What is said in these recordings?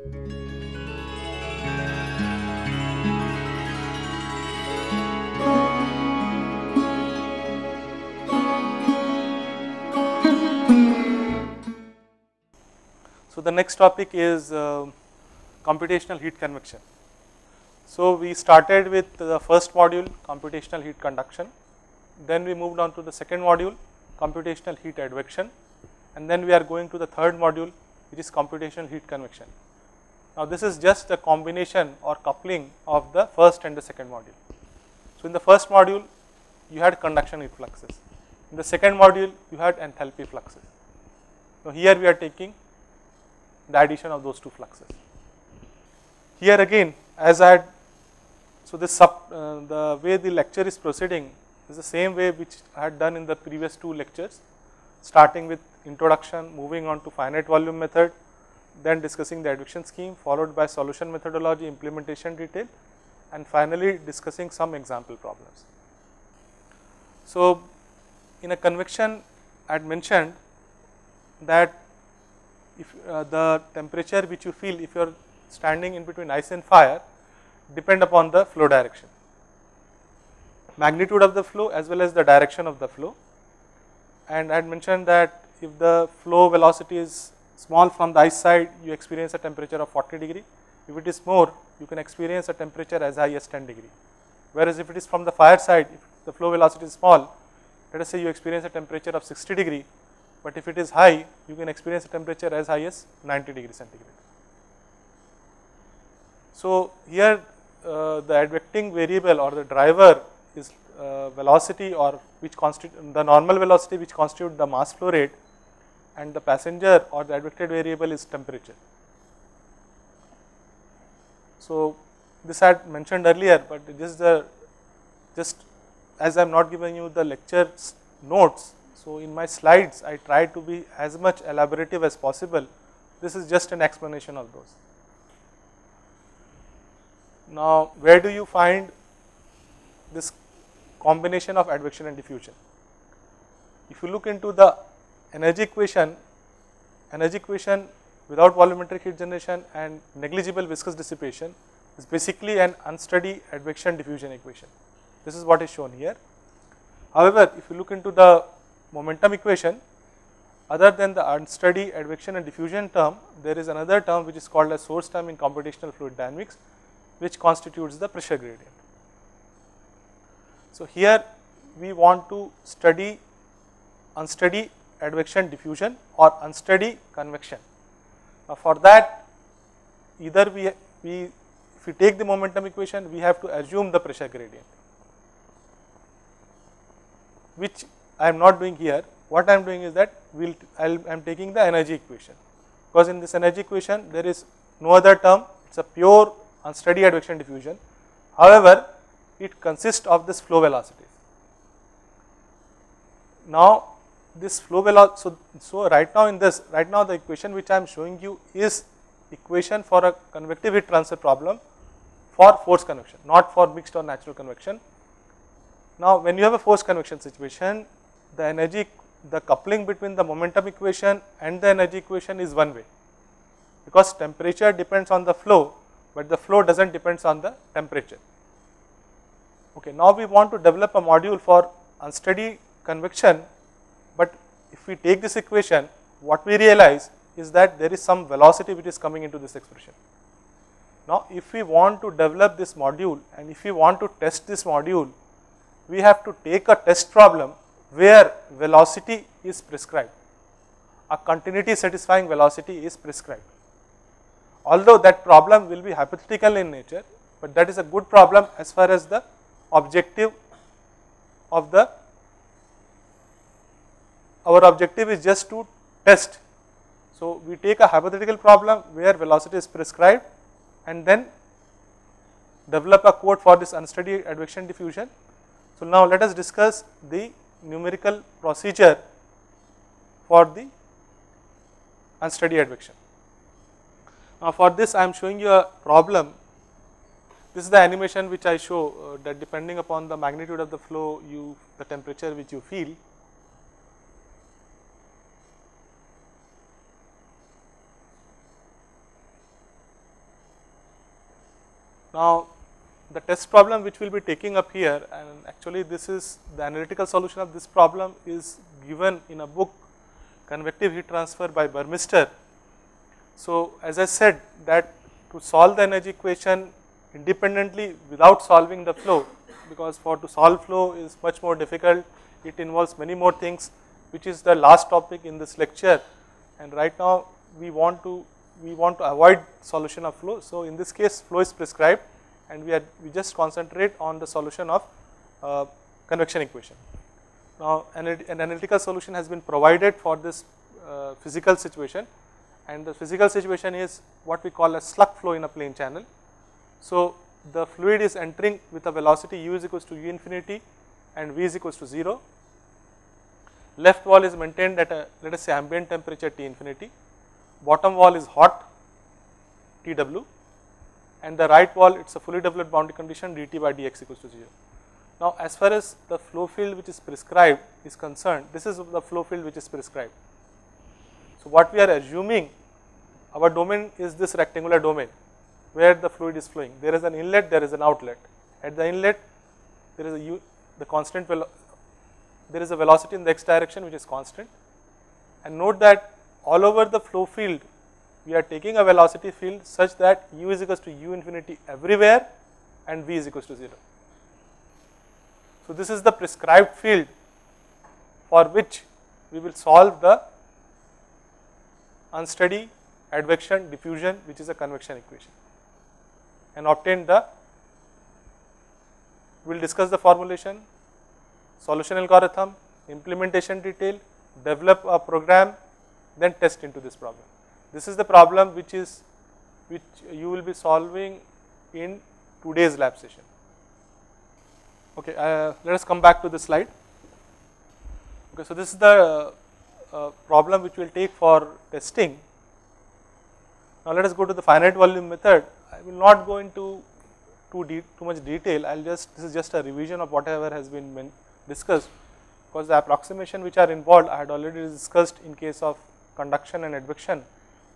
So, the next topic is uh, computational heat convection. So, we started with the first module computational heat conduction, then we moved on to the second module computational heat advection and then we are going to the third module which is computational heat convection. Now, this is just a combination or coupling of the first and the second module. So, in the first module you had conduction fluxes, in the second module you had enthalpy fluxes. Now, here we are taking the addition of those two fluxes. Here again as I had, so this sub, uh, the way the lecture is proceeding is the same way which I had done in the previous two lectures starting with introduction moving on to finite volume method then discussing the advection scheme followed by solution methodology implementation detail and finally discussing some example problems. So, in a convection I had mentioned that if uh, the temperature which you feel if you are standing in between ice and fire depend upon the flow direction, magnitude of the flow as well as the direction of the flow. And I had mentioned that if the flow velocity is small from the ice side you experience a temperature of 40 degree, if it is more you can experience a temperature as high as 10 degree. Whereas if it is from the fire side if the flow velocity is small let us say you experience a temperature of 60 degree but if it is high you can experience a temperature as high as 90 degree centigrade. So, here uh, the advecting variable or the driver is uh, velocity or which constitute the normal velocity which constitute the mass flow rate and the passenger or the advected variable is temperature. So, this I had mentioned earlier, but this is the just as I am not giving you the lecture notes so, in my slides I try to be as much elaborative as possible, this is just an explanation of those. Now, where do you find this combination of advection and diffusion? If you look into the energy equation, energy equation without volumetric heat generation and negligible viscous dissipation is basically an unsteady advection diffusion equation. This is what is shown here. However, if you look into the momentum equation other than the unsteady advection and diffusion term there is another term which is called as source term in computational fluid dynamics which constitutes the pressure gradient. So, here we want to study unsteady advection diffusion or unsteady convection. Now, for that either we, we if we take the momentum equation we have to assume the pressure gradient which I am not doing here. What I am doing is that we'll I am taking the energy equation because in this energy equation there is no other term. It's a pure unsteady advection diffusion. However, it consists of this flow velocity. Now, this flow velocity. So, so right now in this right now the equation which I am showing you is equation for a convective heat transfer problem for forced convection, not for mixed or natural convection. Now, when you have a forced convection situation, the energy the coupling between the momentum equation and the energy equation is one way because temperature depends on the flow, but the flow does not depends on the temperature. Okay, now we want to develop a module for unsteady convection, if we take this equation what we realize is that there is some velocity which is coming into this expression. Now, if we want to develop this module and if we want to test this module, we have to take a test problem where velocity is prescribed, a continuity satisfying velocity is prescribed. Although that problem will be hypothetical in nature, but that is a good problem as far as the objective of the our objective is just to test. So, we take a hypothetical problem where velocity is prescribed and then develop a code for this unsteady advection diffusion. So, now let us discuss the numerical procedure for the unsteady advection. Now, for this I am showing you a problem. This is the animation which I show uh, that depending upon the magnitude of the flow you the temperature which you feel Now, the test problem which we will be taking up here and actually this is the analytical solution of this problem is given in a book convective heat transfer by Burmeister. So, as I said that to solve the energy equation independently without solving the flow because for to solve flow is much more difficult it involves many more things which is the last topic in this lecture and right now we want to we want to avoid solution of flow. So, in this case flow is prescribed and we are we just concentrate on the solution of uh, convection equation. Now, an, an, analytical solution has been provided for this uh, physical situation and the physical situation is what we call a slug flow in a plane channel. So, the fluid is entering with a velocity u is equals to u infinity and v is equals to 0. Left wall is maintained at a let us say ambient temperature T infinity, bottom wall is hot Tw and the right wall it is a fully developed boundary condition dt by dx equals to 0. Now, as far as the flow field which is prescribed is concerned, this is the flow field which is prescribed. So, what we are assuming our domain is this rectangular domain where the fluid is flowing. There is an inlet, there is an outlet. At the inlet, there is a u, the constant there is a velocity in the x direction which is constant. And note that all over the flow field we are taking a velocity field such that u is equals to u infinity everywhere and v is equals to 0. So, this is the prescribed field for which we will solve the unsteady advection diffusion which is a convection equation and obtain the we will discuss the formulation, solution algorithm, implementation detail, develop a program then test into this problem. This is the problem which is which you will be solving in today's lab session. Okay, uh, let us come back to the slide. Okay, so this is the uh, problem which we will take for testing. Now let us go to the finite volume method. I will not go into too, deep too much detail. I will just this is just a revision of whatever has been discussed because the approximation which are involved I had already discussed in case of conduction and advection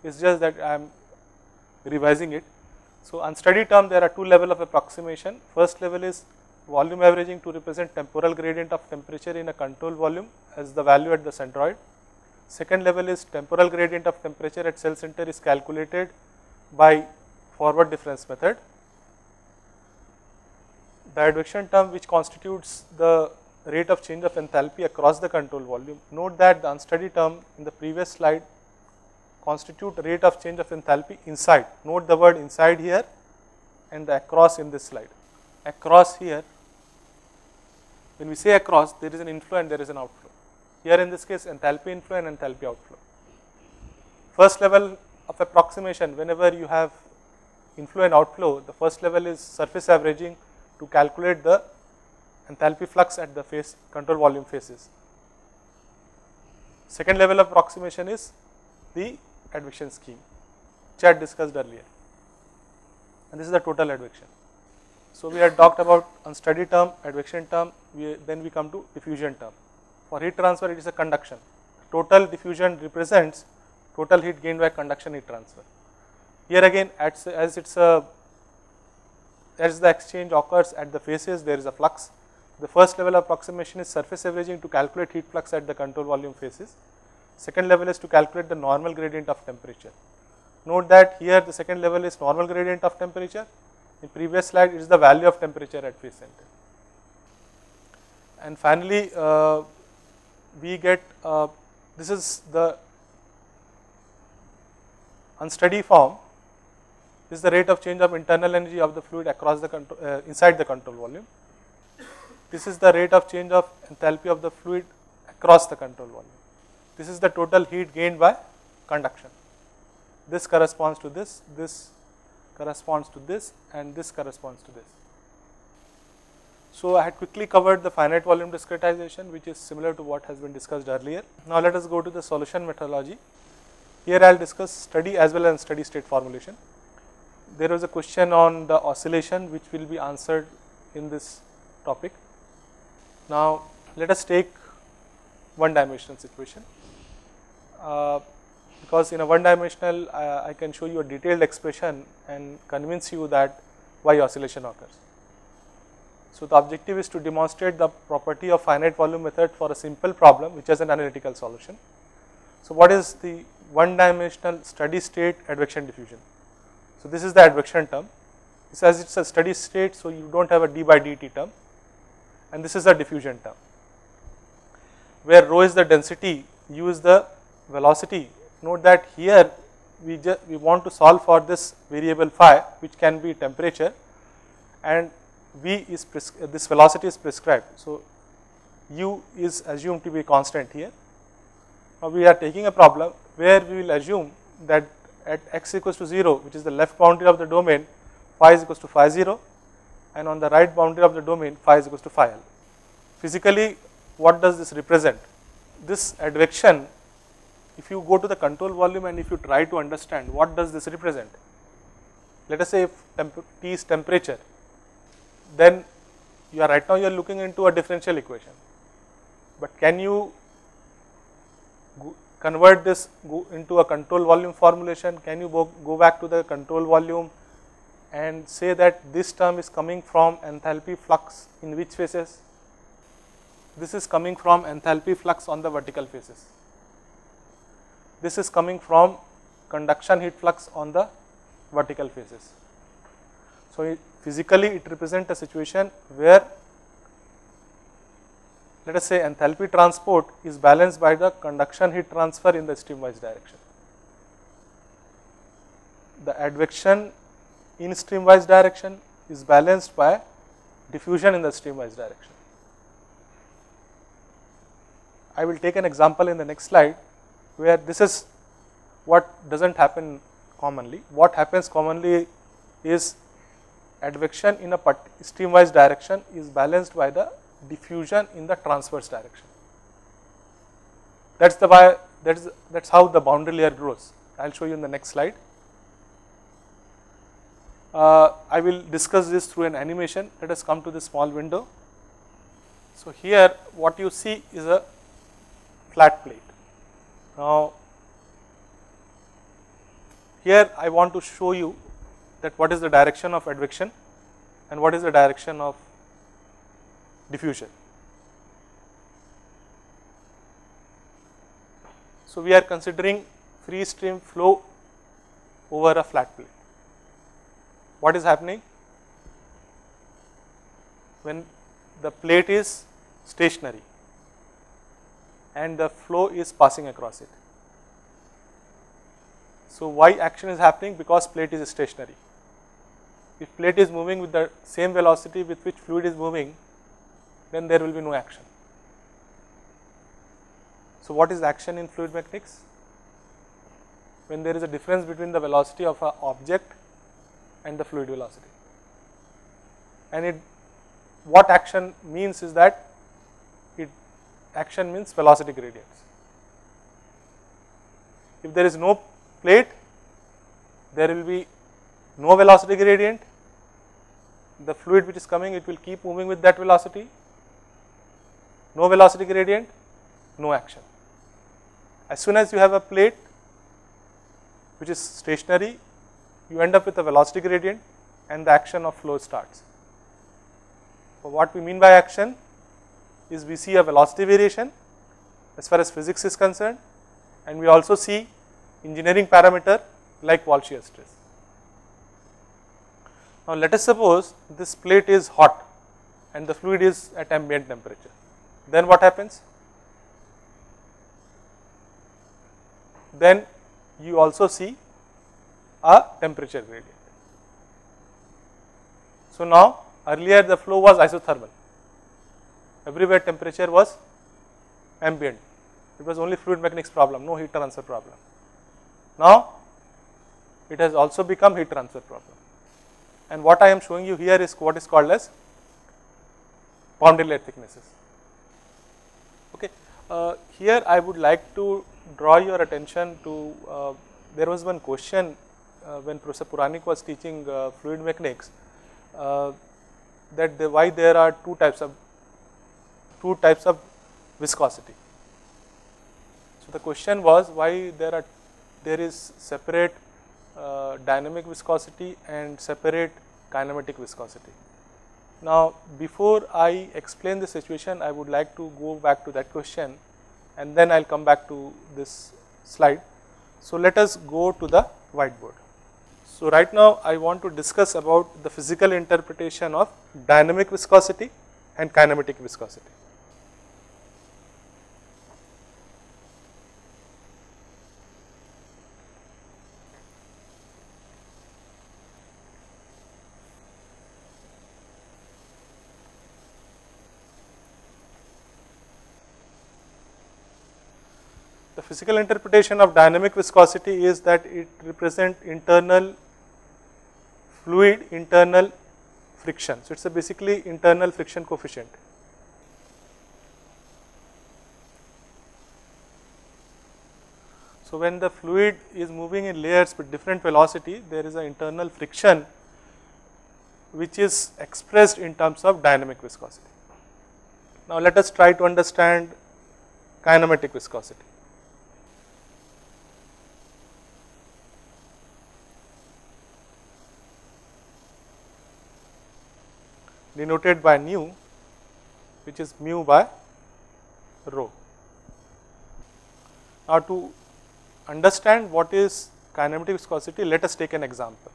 it's just that I am revising it. So, unsteady term there are two level of approximation. First level is volume averaging to represent temporal gradient of temperature in a control volume as the value at the centroid. Second level is temporal gradient of temperature at cell center is calculated by forward difference method. The advection term which constitutes the rate of change of enthalpy across the control volume. Note that the unsteady term in the previous slide constitute rate of change of enthalpy inside. Note the word inside here and the across in this slide. Across here, when we say across, there is an inflow and there is an outflow. Here in this case, enthalpy inflow and enthalpy outflow. First level of approximation, whenever you have inflow and outflow, the first level is surface averaging to calculate the enthalpy flux at the face control volume faces. Second level of approximation is the advection scheme which I had discussed earlier and this is the total advection. So, we had talked about unsteady term, advection term, we, then we come to diffusion term. For heat transfer it is a conduction. Total diffusion represents total heat gained by conduction heat transfer. Here again as it is a as the exchange occurs at the faces there is a flux. The first level approximation is surface averaging to calculate heat flux at the control volume faces. Second level is to calculate the normal gradient of temperature. Note that here the second level is normal gradient of temperature. In previous slide it is the value of temperature at face center. And finally, uh, we get uh, this is the unsteady form. This is the rate of change of internal energy of the fluid across the control, uh, inside the control volume. This is the rate of change of enthalpy of the fluid across the control volume. This is the total heat gained by conduction. This corresponds to this, this corresponds to this and this corresponds to this. So, I had quickly covered the finite volume discretization which is similar to what has been discussed earlier. Now, let us go to the solution methodology. Here I will discuss steady as well as steady state formulation. There was a question on the oscillation which will be answered in this topic. Now, let us take one dimensional situation. Uh, because in a one dimensional uh, I can show you a detailed expression and convince you that why oscillation occurs. So, the objective is to demonstrate the property of finite volume method for a simple problem which has an analytical solution. So, what is the one dimensional steady state advection diffusion? So, this is the advection term. It says it is a steady state, so you do not have a d by dt term and this is the diffusion term where rho is the density, u is the velocity. Note that here we just we want to solve for this variable phi which can be temperature and v is this velocity is prescribed. So, u is assumed to be constant here. Now, we are taking a problem where we will assume that at x equals to 0 which is the left boundary of the domain phi is equals to phi 0 and on the right boundary of the domain phi is equals to phi l. Physically what does this represent? This advection if you go to the control volume and if you try to understand what does this represent, let us say if T is temperature, then you are right now you are looking into a differential equation, but can you convert this into a control volume formulation, can you go, go back to the control volume and say that this term is coming from enthalpy flux in which phases? This is coming from enthalpy flux on the vertical faces this is coming from conduction heat flux on the vertical faces. So, it physically it represents a situation where let us say enthalpy transport is balanced by the conduction heat transfer in the streamwise direction. The advection in streamwise direction is balanced by diffusion in the streamwise direction. I will take an example in the next slide where this is what does not happen commonly. What happens commonly is advection in a streamwise direction is balanced by the diffusion in the transverse direction. That is the why that is that is how the boundary layer grows. I will show you in the next slide. Uh, I will discuss this through an animation. Let us come to the small window. So, here what you see is a flat plate. Now, here I want to show you that what is the direction of advection and what is the direction of diffusion. So, we are considering free stream flow over a flat plate. What is happening? When the plate is stationary and the flow is passing across it. So, why action is happening? Because plate is stationary. If plate is moving with the same velocity with which fluid is moving, then there will be no action. So, what is action in fluid mechanics? When there is a difference between the velocity of an object and the fluid velocity. And it what action means is that it action means velocity gradients. If there is no plate, there will be no velocity gradient, the fluid which is coming it will keep moving with that velocity, no velocity gradient, no action. As soon as you have a plate which is stationary, you end up with a velocity gradient and the action of flow starts. What we mean by action? is we see a velocity variation as far as physics is concerned and we also see engineering parameter like wall shear stress. Now, let us suppose this plate is hot and the fluid is at ambient temperature, then what happens? Then you also see a temperature gradient. So, now earlier the flow was isothermal everywhere temperature was ambient. It was only fluid mechanics problem, no heat transfer problem. Now, it has also become heat transfer problem. And what I am showing you here is what is called as boundary layer thicknesses. Okay. Uh, here I would like to draw your attention to, uh, there was one question when Professor Puranik was teaching uh, fluid mechanics uh, that the, why there are two types of two types of viscosity. So, the question was why there are there is separate uh, dynamic viscosity and separate kinematic viscosity. Now, before I explain the situation, I would like to go back to that question and then I will come back to this slide. So, let us go to the whiteboard. So, right now I want to discuss about the physical interpretation of dynamic viscosity and kinematic viscosity. The physical interpretation of dynamic viscosity is that it represents internal fluid internal friction. So, it is a basically internal friction coefficient. So, when the fluid is moving in layers with different velocity, there is an internal friction which is expressed in terms of dynamic viscosity. Now, let us try to understand kinematic viscosity. Denoted by nu which is mu by rho. Now, to understand what is kinematic viscosity, let us take an example.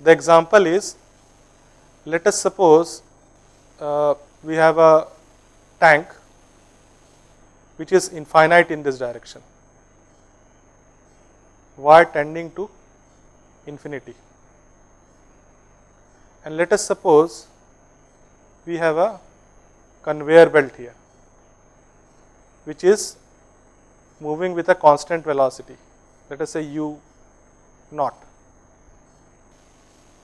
The example is let us suppose uh, we have a tank which is infinite in this direction y tending to infinity and let us suppose we have a conveyor belt here which is moving with a constant velocity let us say u naught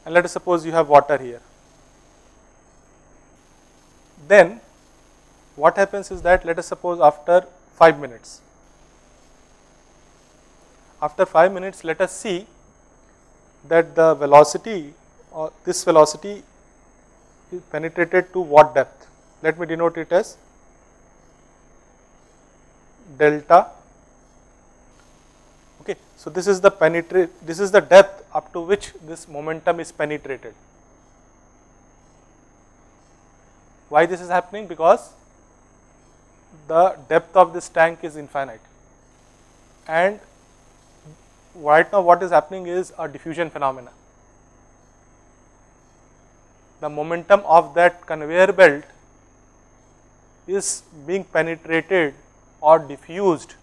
and let us suppose you have water here. Then what happens is that let us suppose after 5 minutes, after 5 minutes let us see that the velocity or this velocity is penetrated to what depth? Let me denote it as delta. Okay. So, this is the penetrate, this is the depth up to which this momentum is penetrated. Why this is happening? Because the depth of this tank is infinite and right now what is happening is a diffusion phenomena the momentum of that conveyor belt is being penetrated or diffused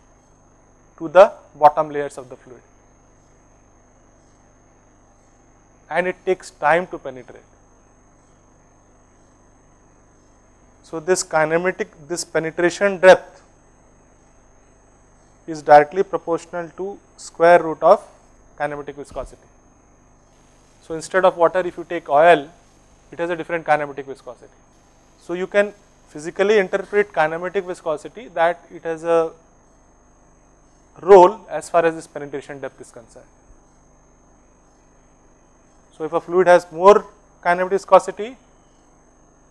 to the bottom layers of the fluid and it takes time to penetrate. So, this kinematic this penetration depth is directly proportional to square root of kinematic viscosity. So, instead of water if you take oil it has a different kinematic viscosity. So, you can physically interpret kinematic viscosity that it has a role as far as this penetration depth is concerned. So, if a fluid has more kinematic viscosity,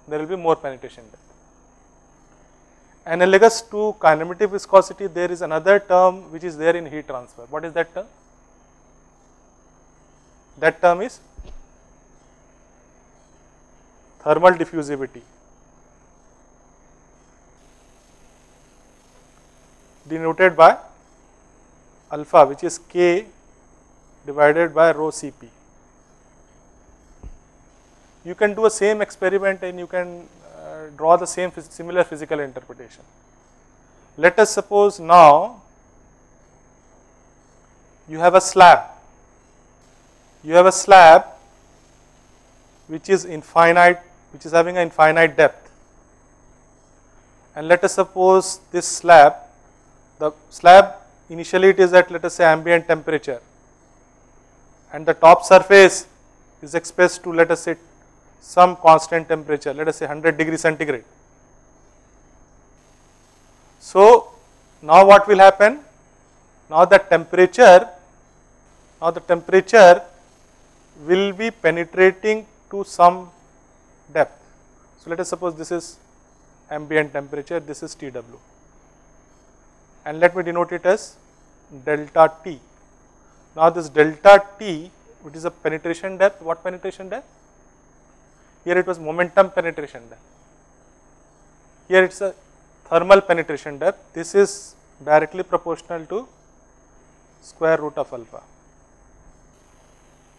there will be more penetration depth. Analogous to kinematic viscosity, there is another term which is there in heat transfer. What is that term? That term is thermal diffusivity denoted by alpha which is k divided by rho Cp. You can do a same experiment and you can uh, draw the same phys similar physical interpretation. Let us suppose now you have a slab, you have a slab which is infinite which is having an infinite depth. And let us suppose this slab, the slab initially it is at let us say ambient temperature and the top surface is expressed to let us say some constant temperature, let us say 100 degree centigrade. So, now what will happen? Now the temperature, now the temperature will be penetrating to some depth. So, let us suppose this is ambient temperature, this is Tw and let me denote it as delta T. Now, this delta T which is a penetration depth. What penetration depth? Here it was momentum penetration depth. Here it is a thermal penetration depth. This is directly proportional to square root of alpha.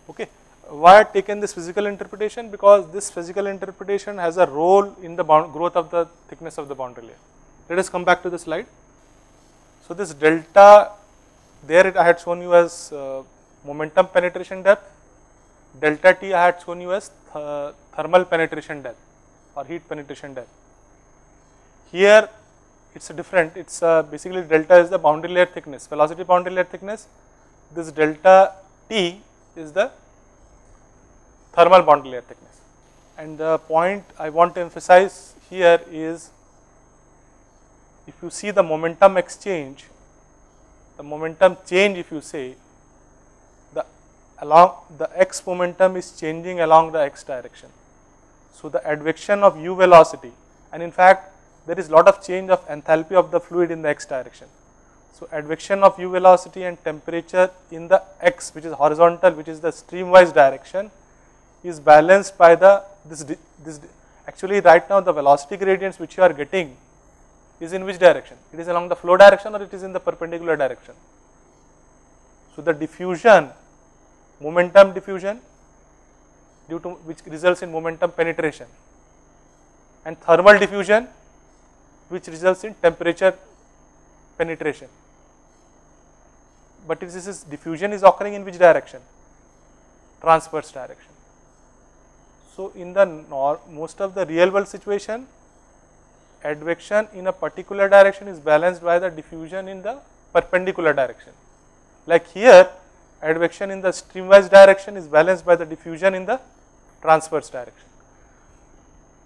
Okay. Why I taken this physical interpretation? Because this physical interpretation has a role in the growth of the thickness of the boundary layer. Let us come back to the slide. So, this delta there it I had shown you as uh, momentum penetration depth, delta T I had shown you as th thermal penetration depth or heat penetration depth. Here it is different, it is uh, basically delta is the boundary layer thickness, velocity boundary layer thickness, this delta T is the thermal boundary layer thickness. And the point I want to emphasize here is if you see the momentum exchange, the momentum change if you say, the along the x momentum is changing along the x direction. So, the advection of u velocity and in fact, there is a lot of change of enthalpy of the fluid in the x direction. So, advection of u velocity and temperature in the x which is horizontal which is the streamwise direction is balanced by the this this actually right now the velocity gradients which you are getting is in which direction? It is along the flow direction or it is in the perpendicular direction. So, the diffusion, momentum diffusion due to which results in momentum penetration and thermal diffusion which results in temperature penetration. But if this is diffusion is occurring in which direction? Transverse direction. So, in the most of the real world situation advection in a particular direction is balanced by the diffusion in the perpendicular direction. Like here advection in the streamwise direction is balanced by the diffusion in the transverse direction.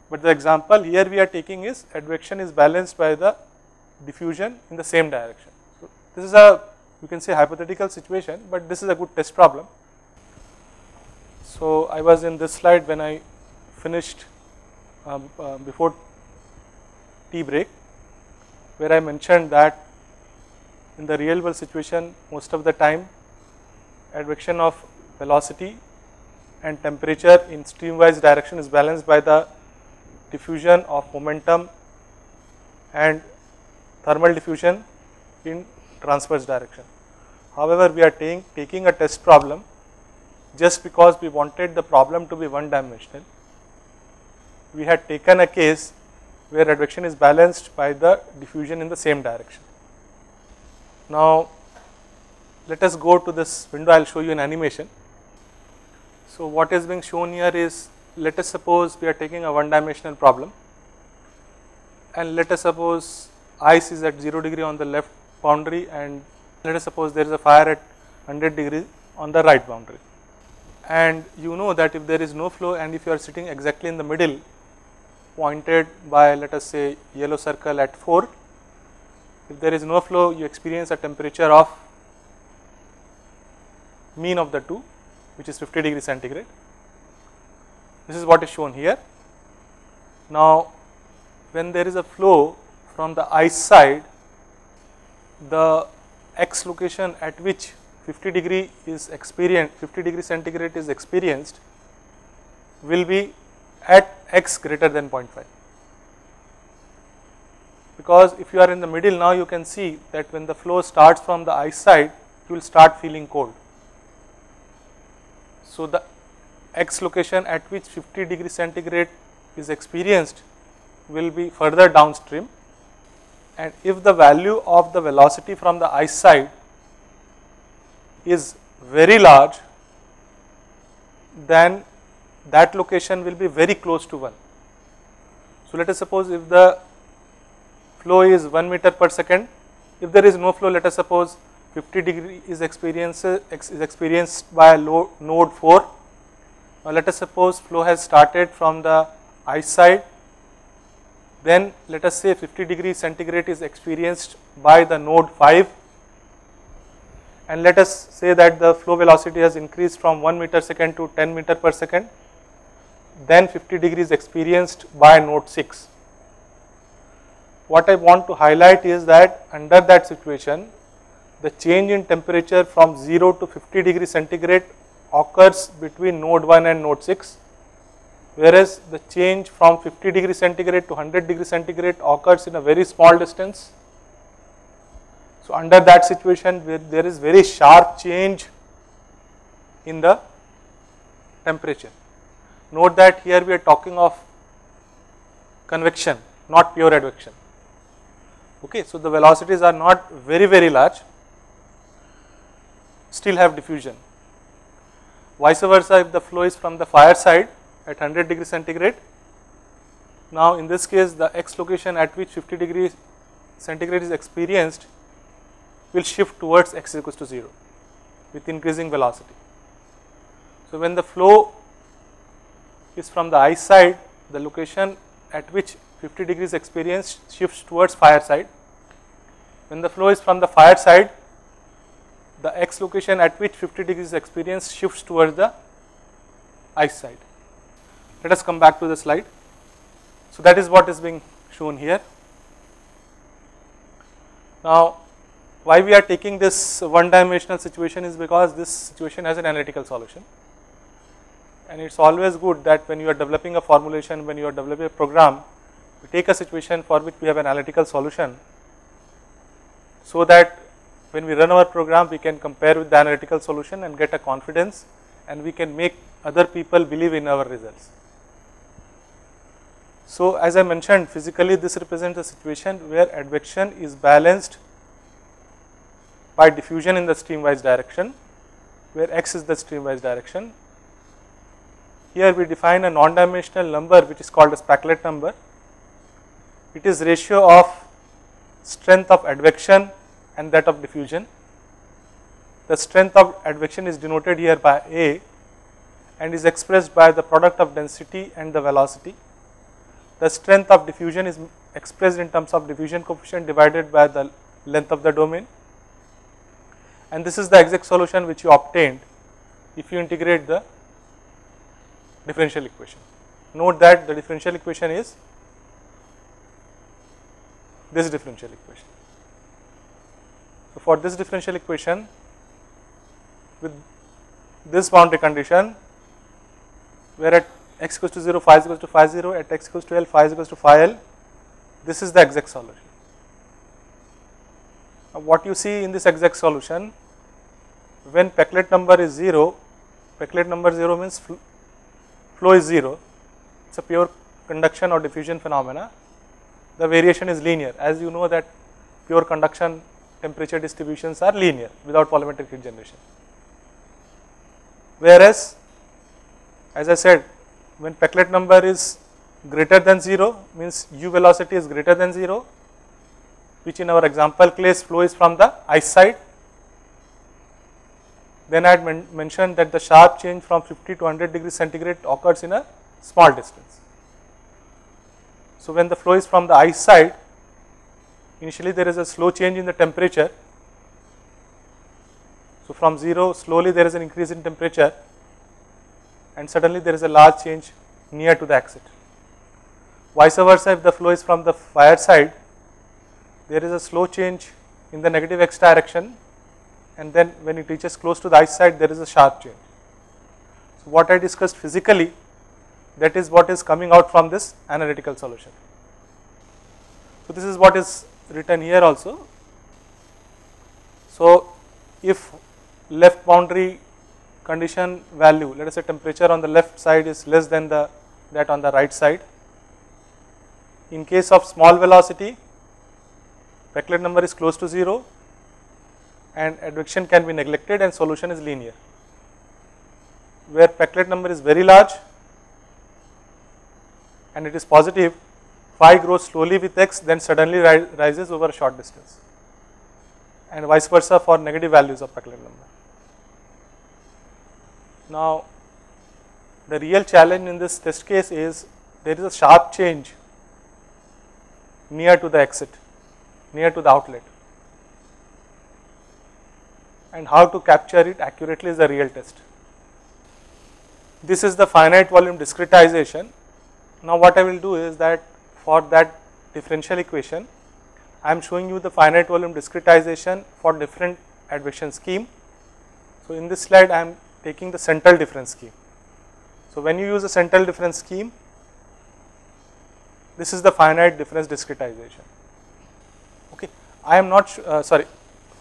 But the example here we are taking is advection is balanced by the diffusion in the same direction. So, this is a you can say hypothetical situation, but this is a good test problem. So, I was in this slide when I finished um, uh, before tea break where I mentioned that in the real world situation most of the time advection of velocity and temperature in streamwise direction is balanced by the diffusion of momentum and thermal diffusion in transverse direction. However, we are taking a test problem just because we wanted the problem to be one dimensional. We had taken a case where advection is balanced by the diffusion in the same direction. Now, let us go to this window, I will show you an animation. So, what is being shown here is let us suppose we are taking a one dimensional problem and let us suppose ice is at 0 degree on the left boundary and let us suppose there is a fire at 100 degree on the right boundary. And you know that if there is no flow and if you are sitting exactly in the middle pointed by let us say yellow circle at 4. If there is no flow you experience a temperature of mean of the two which is 50 degree centigrade. This is what is shown here. Now when there is a flow from the ice side the x location at which 50 degree is experienced 50 degree centigrade is experienced will be at x greater than 0.5 because if you are in the middle now you can see that when the flow starts from the ice side you will start feeling cold. So, the x location at which 50 degree centigrade is experienced will be further downstream and if the value of the velocity from the ice side is very large then that location will be very close to 1. So, let us suppose if the flow is 1 meter per second, if there is no flow let us suppose 50 degree is experienced, is experienced by node 4. Now, let us suppose flow has started from the ice side, then let us say 50 degree centigrade is experienced by the node 5 and let us say that the flow velocity has increased from 1 meter second to 10 meter per second then 50 degrees experienced by node 6. What I want to highlight is that under that situation the change in temperature from 0 to 50 degree centigrade occurs between node 1 and node 6 whereas the change from 50 degree centigrade to 100 degree centigrade occurs in a very small distance. Under that situation where there is very sharp change in the temperature. Note that here we are talking of convection not pure advection. Okay, so the velocities are not very very large still have diffusion. Vice versa if the flow is from the fire side at 100 degree centigrade. Now in this case the x location at which 50 degree centigrade is experienced will shift towards x equals to 0 with increasing velocity. So when the flow is from the ice side the location at which 50 degrees experience shifts towards fire side. When the flow is from the fire side the x location at which 50 degrees experience shifts towards the ice side. Let us come back to the slide. So that is what is being shown here. Now why we are taking this one dimensional situation is because this situation has an analytical solution and it is always good that when you are developing a formulation, when you are developing a program, we take a situation for which we have an analytical solution so that when we run our program we can compare with the analytical solution and get a confidence and we can make other people believe in our results. So as I mentioned physically this represents a situation where advection is balanced by diffusion in the streamwise direction where x is the streamwise direction. Here we define a non-dimensional number which is called as Peclet number. It is ratio of strength of advection and that of diffusion. The strength of advection is denoted here by A and is expressed by the product of density and the velocity the strength of diffusion is expressed in terms of diffusion coefficient divided by the length of the domain and this is the exact solution which you obtained if you integrate the differential equation. Note that the differential equation is this differential equation. So, for this differential equation with this boundary condition where at x equals to 0, phi is equals to phi 0, at x equals to L, phi is equals to phi L. This is the exact solution. Now, what you see in this exact solution, when Peclet number is 0, Peclet number 0 means fl flow is 0, it is a pure conduction or diffusion phenomena. The variation is linear, as you know that pure conduction temperature distributions are linear without volumetric heat generation. Whereas, as I said when Peclet number is greater than 0 means u velocity is greater than 0 which in our example case flow is from the ice side. Then I had men mentioned that the sharp change from 50 to 100 degree centigrade occurs in a small distance. So when the flow is from the ice side initially there is a slow change in the temperature. So from 0 slowly there is an increase in temperature and suddenly there is a large change near to the exit. Vice versa if the flow is from the fire side, there is a slow change in the negative x direction and then when it reaches close to the ice side there is a sharp change. So what I discussed physically that is what is coming out from this analytical solution. So this is what is written here also. So if left boundary condition value let us say temperature on the left side is less than the that on the right side. In case of small velocity Peclet number is close to 0 and advection can be neglected and solution is linear. Where Peclet number is very large and it is positive phi grows slowly with x then suddenly ri rises over a short distance and vice versa for negative values of Peclet number. Now, the real challenge in this test case is there is a sharp change near to the exit, near to the outlet and how to capture it accurately is the real test. This is the finite volume discretization. Now what I will do is that for that differential equation, I am showing you the finite volume discretization for different advection scheme. So in this slide I am taking the central difference scheme. So, when you use the central difference scheme, this is the finite difference discretization. Okay, I am not uh, sorry,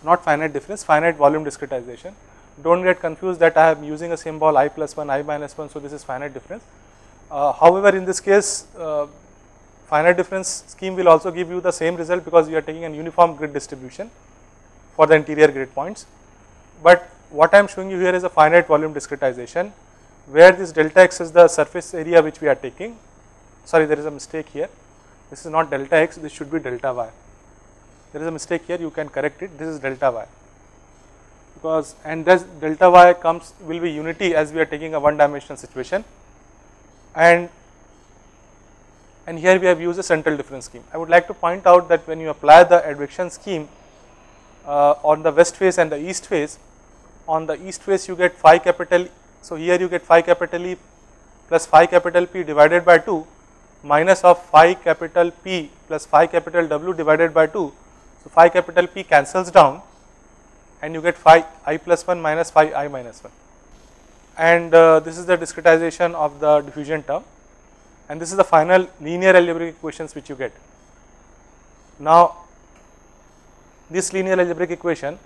not finite difference, finite volume discretization. Don't get confused that I am using a symbol i plus 1, i minus 1, so this is finite difference. Uh, however, in this case, uh, finite difference scheme will also give you the same result because you are taking a uniform grid distribution for the interior grid points. But what I am showing you here is a finite volume discretization where this delta x is the surface area which we are taking. Sorry, there is a mistake here. This is not delta x, this should be delta y. There is a mistake here, you can correct it. This is delta y because and this delta y comes will be unity as we are taking a one dimensional situation and and here we have used a central difference scheme. I would like to point out that when you apply the advection scheme uh, on the west face and the east face, on the east face you get phi capital, so here you get phi capital E plus phi capital P divided by 2 minus of phi capital P plus phi capital W divided by 2. So, phi capital P cancels down and you get phi i plus 1 minus phi i minus 1 and uh, this is the discretization of the diffusion term and this is the final linear algebraic equations which you get. Now, this linear algebraic equation,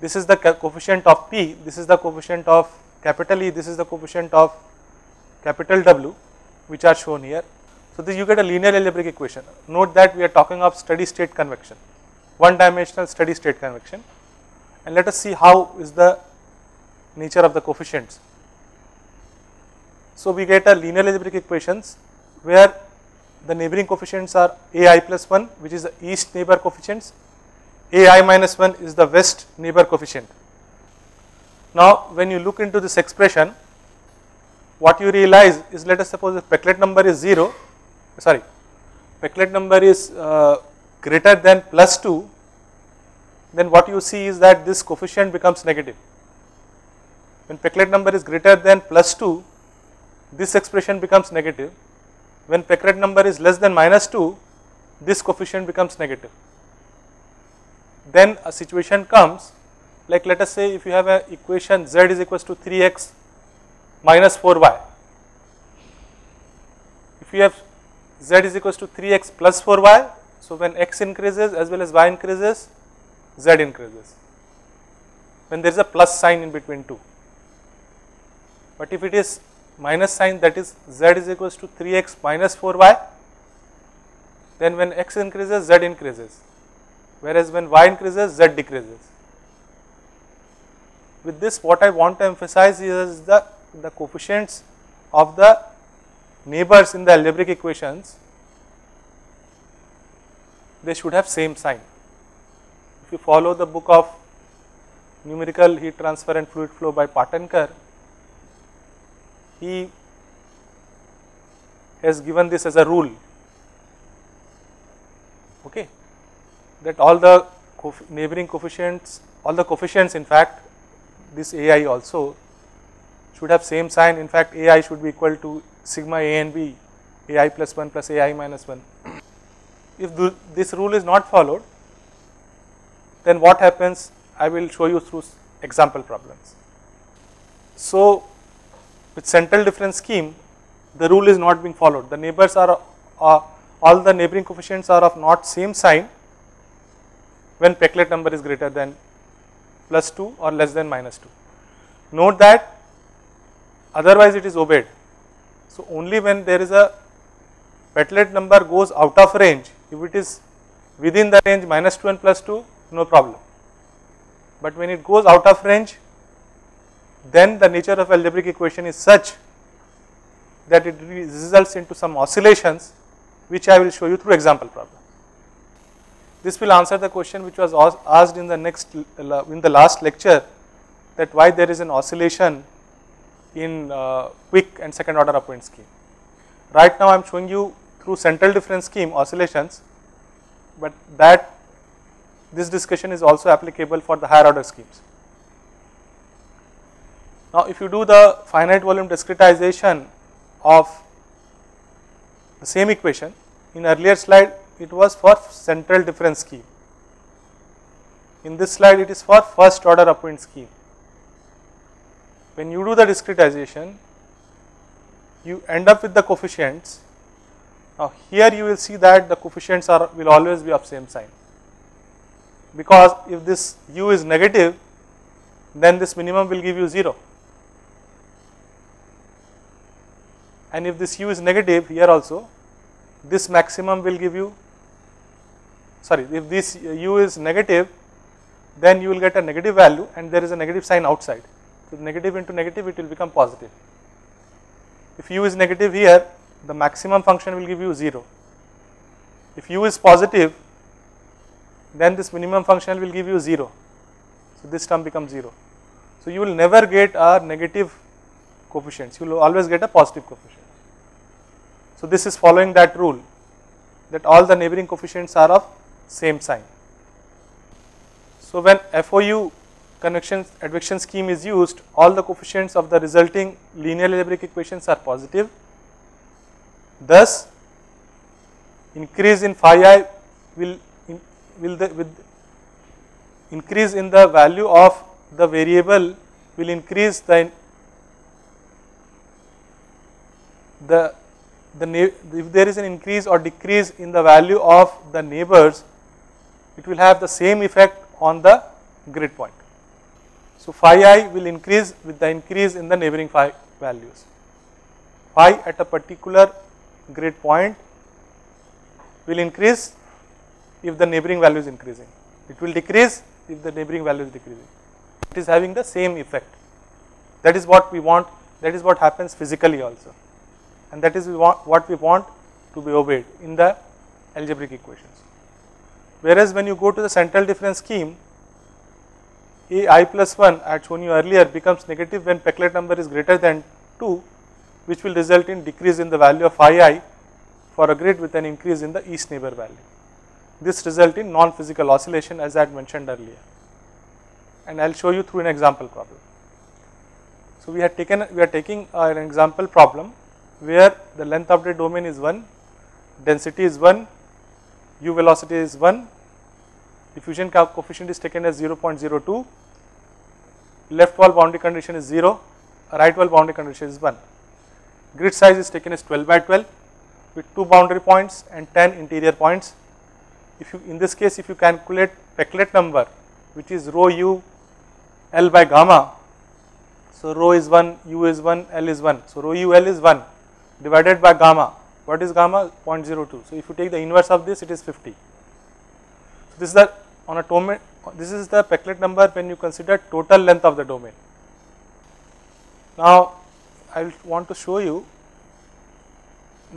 this is the coefficient of P, this is the coefficient of capital E, this is the coefficient of capital W which are shown here. So, this you get a linear algebraic equation. Note that we are talking of steady state convection, one dimensional steady state convection and let us see how is the nature of the coefficients. So, we get a linear algebraic equations where the neighboring coefficients are ai plus 1 which is the east neighbor coefficients, ai minus 1 is the west neighbor coefficient. Now, when you look into this expression what you realize is let us suppose the Peclet number is 0 sorry Peclet number is uh, greater than plus 2 then what you see is that this coefficient becomes negative. When Peclet number is greater than plus 2 this expression becomes negative. When Peclet number is less than minus 2 this coefficient becomes negative. Then a situation comes like let us say if you have an equation z is equals to 3x minus 4y. If you have z is equals to 3x plus 4y, so when x increases as well as y increases, z increases. When there is a plus sign in between two. But if it is minus sign that is z is equals to 3x minus 4y, then when x increases z increases, whereas when y increases z decreases. With this what I want to emphasize is the, the coefficients of the neighbors in the algebraic equations, they should have same sign. If you follow the book of numerical heat transfer and fluid flow by Patankar, he has given this as a rule. Okay? That all the neighboring coefficients all the coefficients in fact this ai also should have same sign. In fact ai should be equal to sigma a and b ai plus 1 plus ai minus 1 if this rule is not followed then what happens i will show you through example problems so with central difference scheme, the rule is not being followed. The neighbors are, uh, all the neighboring coefficients are of not same sign when Peclet number is greater than plus 2 or less than minus 2. Note that otherwise it is obeyed. So, only when there is a Peclet number goes out of range, if it is within the range minus 2 and plus 2, no problem. But when it goes out of range, then the nature of algebraic equation is such that it results into some oscillations which I will show you through example problem. This will answer the question which was asked in the next in the last lecture that why there is an oscillation in uh, quick and second order upwind scheme. Right now I am showing you through central difference scheme oscillations, but that this discussion is also applicable for the higher order schemes. Now, if you do the finite volume discretization of the same equation, in earlier slide it was for central difference scheme. In this slide it is for first order upwind scheme. when you do the discretization, you end up with the coefficients. Now here you will see that the coefficients are will always be of same sign because if this u is negative then this minimum will give you 0 and if this u is negative here also this maximum will give you sorry if this u is negative then you will get a negative value and there is a negative sign outside. So, negative into negative it will become positive. If u is negative here the maximum function will give you 0. If u is positive then this minimum function will give you 0. So, this term becomes 0. So, you will never get a negative coefficients, you will always get a positive coefficient. So, this is following that rule that all the neighboring coefficients are of same sign. So, when FOU convection advection scheme is used, all the coefficients of the resulting linear algebraic equations are positive. Thus, increase in phi i will in, will the with increase in the value of the variable will increase the the the if there is an increase or decrease in the value of the neighbors it will have the same effect on the grid point. So, phi i will increase with the increase in the neighboring phi values. Phi at a particular grid point will increase if the neighboring value is increasing. It will decrease if the neighboring value is decreasing. It is having the same effect. That is what we want, that is what happens physically also and that is we want, what we want to be obeyed in the algebraic equations. Whereas when you go to the central difference scheme, a i plus 1 I had shown you earlier becomes negative when Peclet number is greater than 2 which will result in decrease in the value of phi i for a grid with an increase in the east neighbor value. This result in non-physical oscillation as I had mentioned earlier and I will show you through an example problem. So, we have taken we are taking uh, an example problem where the length of the domain is 1, density is 1, u velocity is 1, diffusion coefficient is taken as 0.02, left wall boundary condition is 0, right wall boundary condition is 1. Grid size is taken as 12 by 12 with 2 boundary points and 10 interior points. If you in this case if you calculate Peclet number which is rho u L by gamma, so rho is 1, u is 1, L is 1, so rho u L is 1 divided by gamma. What is gamma? 0.02. So, if you take the inverse of this, it is 50. So, this is the on a domain, this is the Peclet number when you consider total length of the domain. Now, I want to show you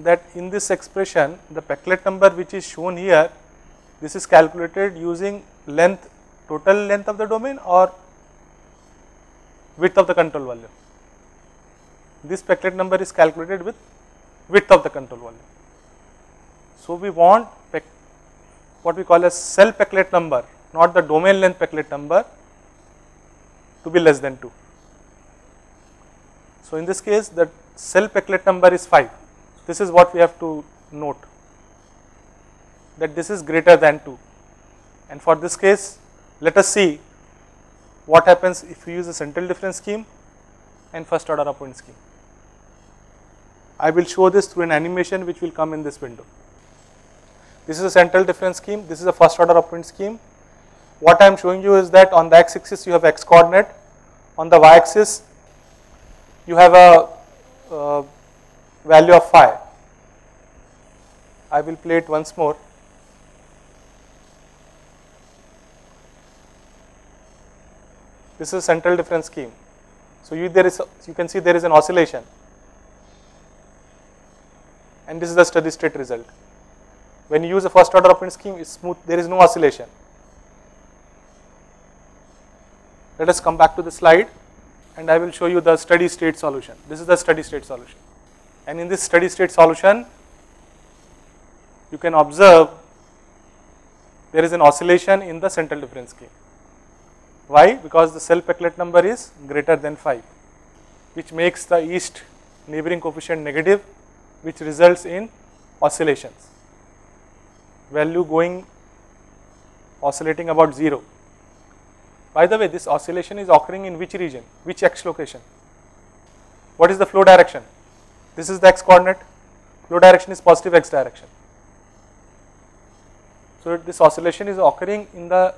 that in this expression, the Peclet number which is shown here, this is calculated using length, total length of the domain or width of the control volume. This Peclet number is calculated with width of the control volume. So, we want what we call as cell Peclet number, not the domain length Peclet number to be less than 2. So, in this case the cell Peclet number is 5. This is what we have to note that this is greater than 2 and for this case let us see what happens if we use a central difference scheme and first order upwind scheme. I will show this through an animation which will come in this window. This is a central difference scheme, this is a first order upwind scheme. What I am showing you is that on the x axis you have x coordinate, on the y axis you have a uh, value of phi. I will play it once more. This is central difference scheme. So, you there is a, you can see there is an oscillation and this is the steady state result. When you use a first order upwind scheme, it's smooth, there is no oscillation. Let us come back to the slide and I will show you the steady state solution. This is the steady state solution. And in this steady state solution, you can observe there is an oscillation in the central difference scheme. Why? Because the cell Peclet number is greater than 5, which makes the east neighboring coefficient negative which results in oscillations, value going oscillating about 0. By the way, this oscillation is occurring in which region, which x location? What is the flow direction? This is the x coordinate, flow direction is positive x direction. So this oscillation is occurring in the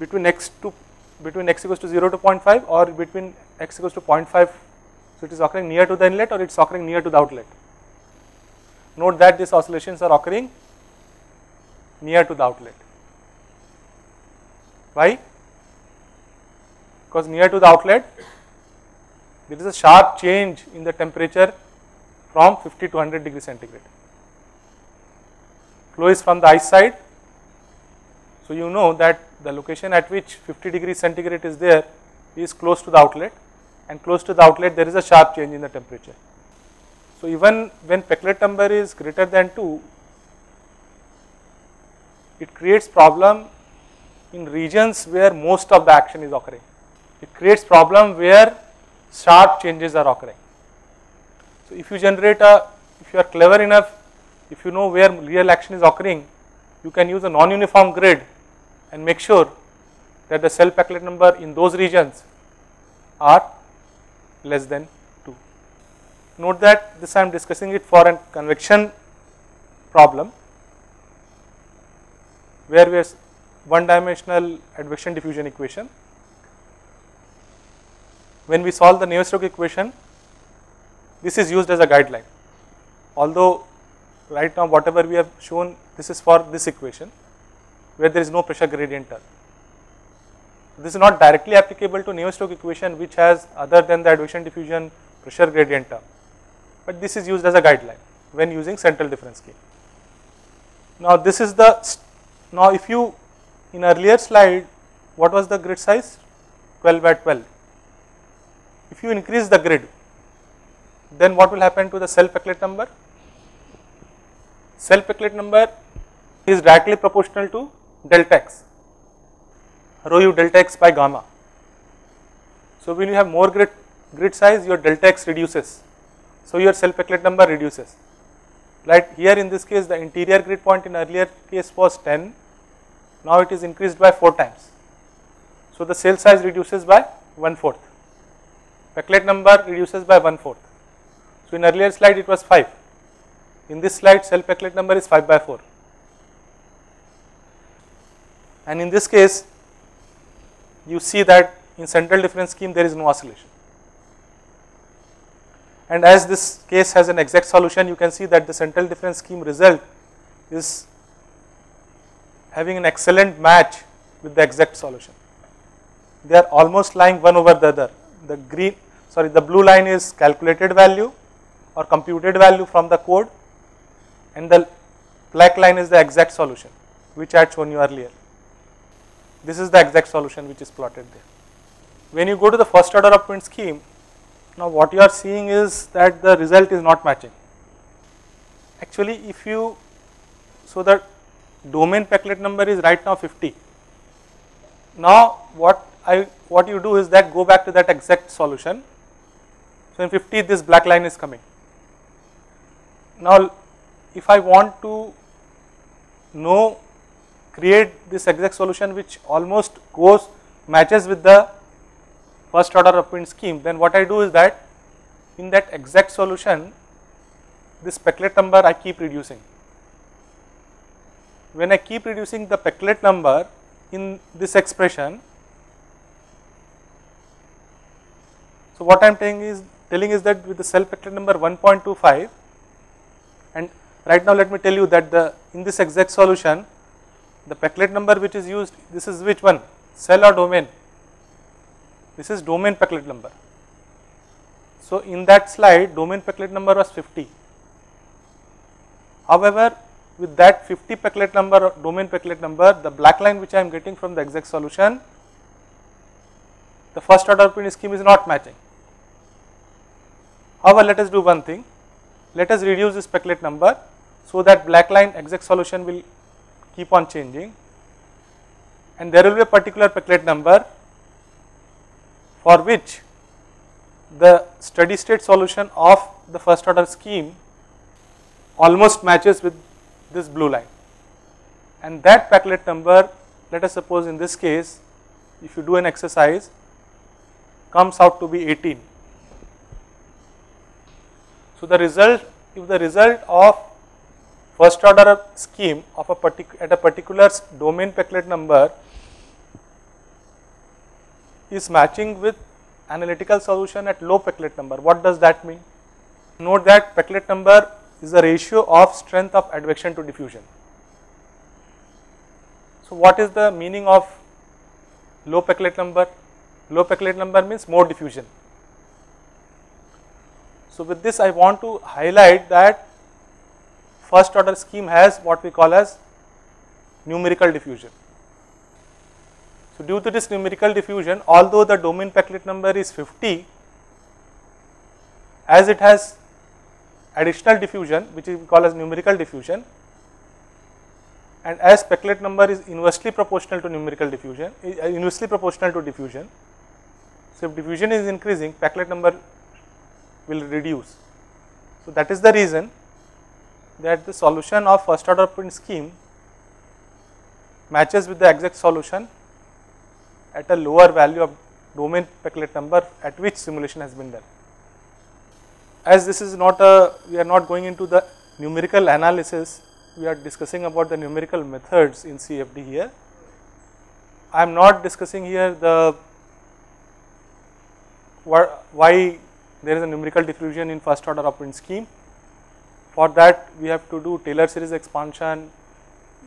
between x to between x equals to 0 to 0.5 or between x equals to 0.5. So it is occurring near to the inlet or it is occurring near to the outlet. Note that these oscillations are occurring near to the outlet. Why? Because near to the outlet there is a sharp change in the temperature from 50 to 100 degree centigrade. Flow is from the ice side. So you know that the location at which 50 degree centigrade is there is close to the outlet and close to the outlet there is a sharp change in the temperature. So even when Peclet number is greater than 2, it creates problem in regions where most of the action is occurring. It creates problem where sharp changes are occurring. So if you generate a, if you are clever enough, if you know where real action is occurring, you can use a non-uniform grid and make sure that the cell Peclet number in those regions are less than 2. Note that this I am discussing it for a convection problem where we are one dimensional advection diffusion equation. When we solve the Navier-Stokes equation, this is used as a guideline. Although right now whatever we have shown this is for this equation where there is no pressure gradient term. This is not directly applicable to Navier-Stokes equation which has other than the advection diffusion pressure gradient term, but this is used as a guideline when using central difference scheme. Now this is the, now if you in earlier slide what was the grid size 12 by 12. If you increase the grid then what will happen to the cell Peclet number? Cell Peclet number is directly proportional to delta x rho u delta x by gamma. So when you have more grid, grid size your delta x reduces. So your cell Peclet number reduces. Like here in this case the interior grid point in earlier case was 10, now it is increased by 4 times. So the cell size reduces by 1 fourth. Number reduces by 1 fourth. So in earlier slide it was 5. In this slide cell Peclet number is 5 by 4. And in this case you see that in central difference scheme there is no oscillation. And as this case has an exact solution, you can see that the central difference scheme result is having an excellent match with the exact solution. They are almost lying one over the other. The green, sorry, the blue line is calculated value or computed value from the code and the black line is the exact solution which I had shown you earlier. This is the exact solution which is plotted there. When you go to the first order upwind scheme, now what you are seeing is that the result is not matching. Actually if you, so the domain Peclet number is right now 50. Now what I, what you do is that go back to that exact solution. So in 50 this black line is coming. Now if I want to know create this exact solution which almost goes matches with the first order upwind scheme then what I do is that in that exact solution this Peclet number I keep reducing. When I keep reducing the Peclet number in this expression so what I am telling is telling is that with the cell Peclet number 1.25 and right now let me tell you that the in this exact solution the Peclet number which is used, this is which one? Cell or domain? This is domain Peclet number. So in that slide, domain Peclet number was 50. However, with that 50 Peclet number, domain Peclet number, the black line which I am getting from the exact solution, the first order upwind scheme is not matching. However, let us do one thing. Let us reduce this Peclet number so that black line exact solution will keep on changing and there will be a particular Peclet number for which the steady state solution of the first order scheme almost matches with this blue line and that Peclet number let us suppose in this case if you do an exercise comes out to be 18 So, the result if the result of first order scheme of a particular at a particular domain Peclet number is matching with analytical solution at low Peclet number. What does that mean? Note that Peclet number is the ratio of strength of advection to diffusion. So, what is the meaning of low Peclet number? Low Peclet number means more diffusion. So, with this I want to highlight that first order scheme has what we call as numerical diffusion. So, due to this numerical diffusion although the domain Peclet number is 50 as it has additional diffusion which we call as numerical diffusion and as Peclet number is inversely proportional to numerical diffusion uh, inversely proportional to diffusion. So, if diffusion is increasing Peclet number will reduce. So, that is the reason that the solution of first order upwind scheme matches with the exact solution at a lower value of domain Peclet number at which simulation has been done. As this is not a, we are not going into the numerical analysis, we are discussing about the numerical methods in CFD here. I am not discussing here the why there is a numerical diffusion in first order upwind scheme. For that we have to do Taylor series expansion.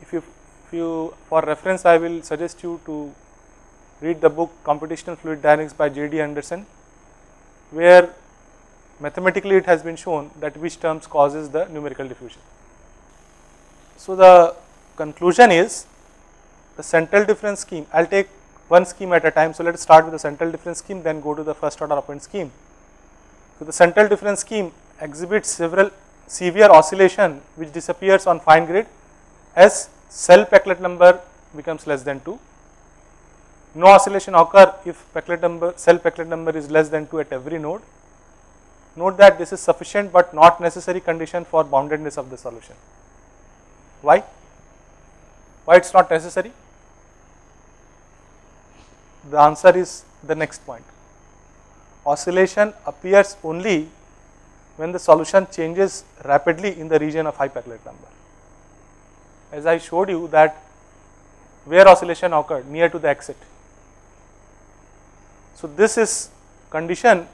If you, if you for reference I will suggest you to read the book Computational Fluid Dynamics by J.D. Anderson, where mathematically it has been shown that which terms causes the numerical diffusion. So, the conclusion is the central difference scheme, I will take one scheme at a time. So, let us start with the central difference scheme then go to the first order upwind scheme. So, the central difference scheme exhibits several severe oscillation which disappears on fine grid as cell Peclet number becomes less than 2 no oscillation occur if Peclet number, cell Peclet number is less than 2 at every node. Note that this is sufficient but not necessary condition for boundedness of the solution. Why? Why it is not necessary? The answer is the next point. Oscillation appears only when the solution changes rapidly in the region of high Peclet number. As I showed you that where oscillation occurred near to the exit so, this is condition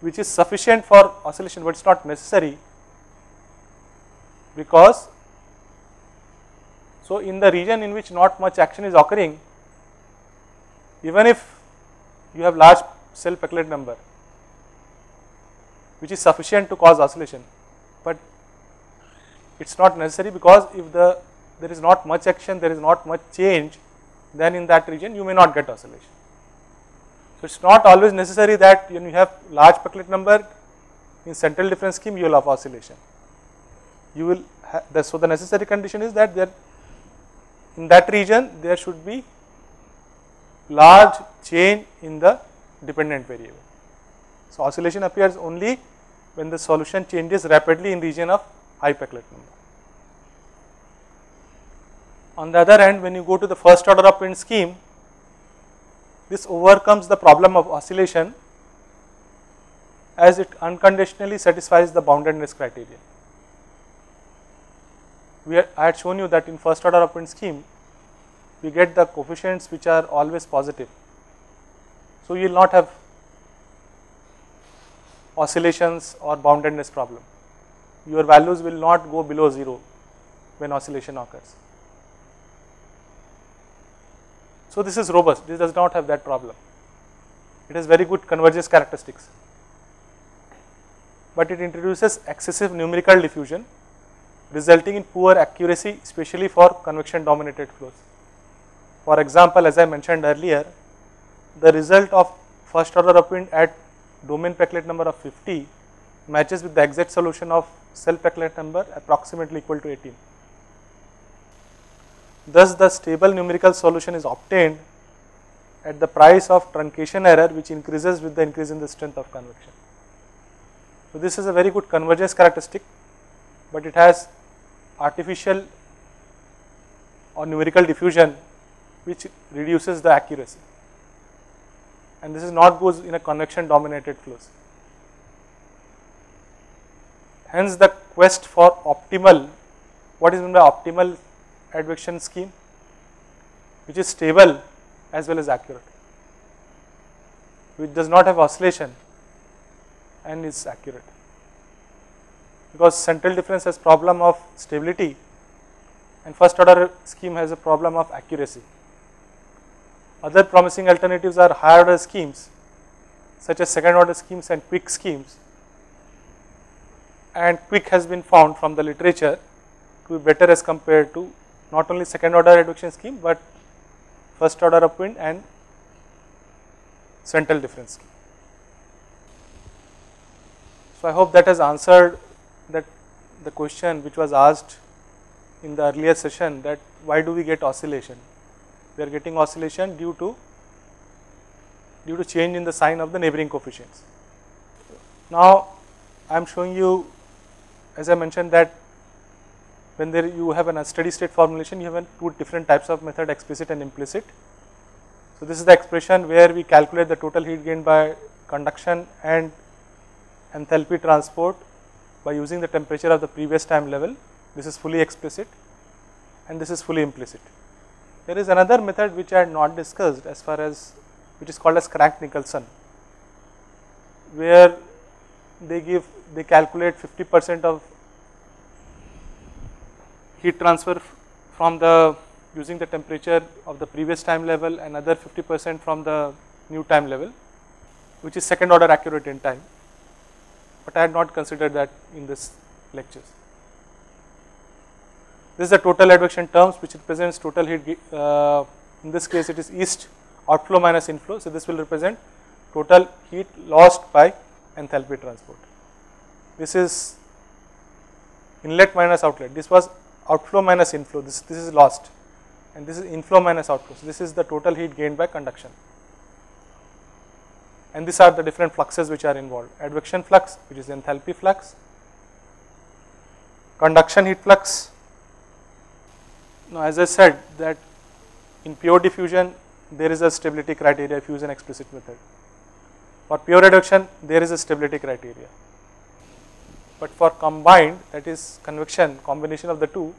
which is sufficient for oscillation, but it is not necessary because so in the region in which not much action is occurring even if you have large cell Peclet number which is sufficient to cause oscillation, but it is not necessary because if the there is not much action, there is not much change then in that region you may not get oscillation. So, it is not always necessary that when you have large Peclet number in central difference scheme you will have oscillation. You will the, so the necessary condition is that there in that region there should be large change in the dependent variable. So, oscillation appears only when the solution changes rapidly in region of high Peclet number. On the other hand when you go to the first order upwind scheme this overcomes the problem of oscillation as it unconditionally satisfies the boundedness criterion. We are, I had shown you that in first order upwind scheme we get the coefficients which are always positive. So, you will not have oscillations or boundedness problem. Your values will not go below 0 when oscillation occurs. So, this is robust, this does not have that problem. It has very good convergence characteristics, but it introduces excessive numerical diffusion resulting in poor accuracy especially for convection dominated flows. For example, as I mentioned earlier, the result of first order upwind at domain Peclet number of 50 matches with the exact solution of cell Peclet number approximately equal to 18. Thus, the stable numerical solution is obtained at the price of truncation error which increases with the increase in the strength of convection. So, this is a very good convergence characteristic, but it has artificial or numerical diffusion which reduces the accuracy and this is not goes in a convection dominated flows. Hence, the quest for optimal, what is meant by optimal advection scheme, which is stable as well as accurate, which does not have oscillation and is accurate. Because central difference has problem of stability and first order scheme has a problem of accuracy. Other promising alternatives are higher order schemes such as second order schemes and quick schemes and quick has been found from the literature to be better as compared to not only second order reduction scheme but first order upwind and central difference scheme. So, I hope that has answered that the question which was asked in the earlier session that why do we get oscillation? We are getting oscillation due to due to change in the sign of the neighboring coefficients. Now, I am showing you as I mentioned that when there you have an steady state formulation you have two different types of method explicit and implicit. So, this is the expression where we calculate the total heat gain by conduction and enthalpy transport by using the temperature of the previous time level. This is fully explicit and this is fully implicit. There is another method which I had not discussed as far as which is called as Crank-Nicolson where they give they calculate 50 percent of heat transfer from the using the temperature of the previous time level another 50 percent from the new time level which is second order accurate in time, but I had not considered that in this lectures. This is the total advection terms which represents total heat uh, in this case it is east outflow minus inflow. So, this will represent total heat lost by enthalpy transport. This is inlet minus outlet. This was outflow minus inflow. This, this is lost and this is inflow minus outflow. So, this is the total heat gained by conduction. And these are the different fluxes which are involved. Advection flux which is enthalpy flux, conduction heat flux. Now, as I said that in pure diffusion there is a stability criteria if use an explicit method. For pure advection there is a stability criteria but for combined that is convection combination of the two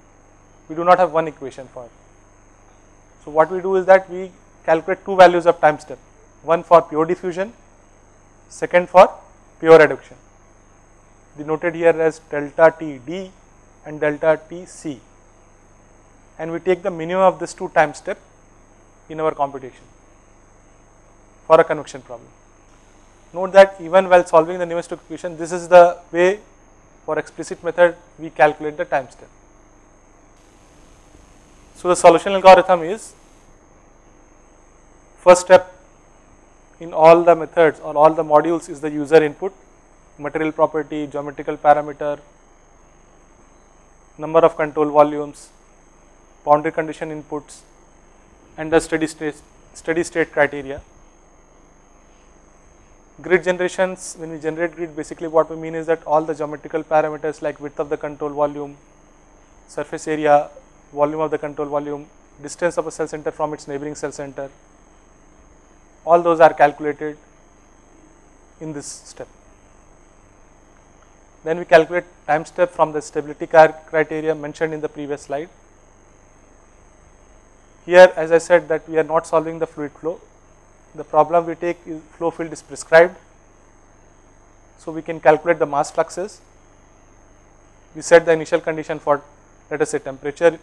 we do not have one equation for. So, what we do is that we calculate two values of time step one for pure diffusion second for pure advection denoted here as delta T D and delta T C and we take the minimum of this two time step in our computation for a convection problem. Note that even while solving the Navier-Stokes equation this is the way for explicit method we calculate the time step. So, the solution algorithm is first step in all the methods or all the modules is the user input, material property, geometrical parameter, number of control volumes, boundary condition inputs and the steady state, steady state criteria grid generations when we generate grid basically what we mean is that all the geometrical parameters like width of the control volume, surface area, volume of the control volume, distance of a cell center from its neighboring cell center, all those are calculated in this step. Then we calculate time step from the stability criteria mentioned in the previous slide. Here as I said that we are not solving the fluid flow, the problem we take is flow field is prescribed. So, we can calculate the mass fluxes. We set the initial condition for let us say temperature,